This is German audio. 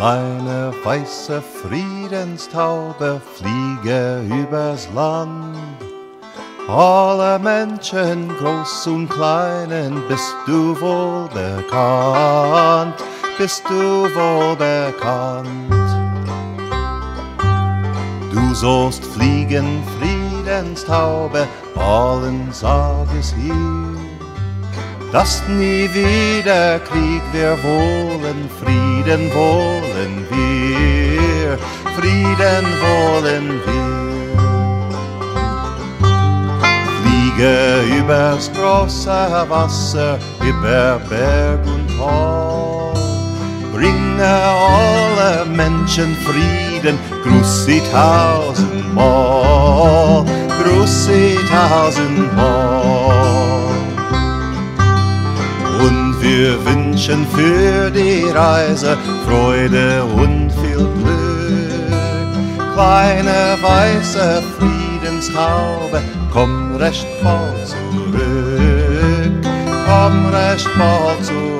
Kleine weiße Friedenstaube fliege übers Land. Alle Menschen, groß und kleinen, bist du wohl bekannt, bist du wohl bekannt. Du sollst fliegen, Friedenstaube, allen sag es hier dass nie wieder Krieg wir wollen, Frieden wollen wir, Frieden wollen wir. Fliege übers große Wasser, über Berg und Tal, bringe alle Menschen Frieden, grüß sie tausendmal, grüß sie tausendmal. Wir wünschen für die Reise Freude und viel Glück. Kleine weiße Friedenshaube, komm recht bald zurück, komm recht bald zurück.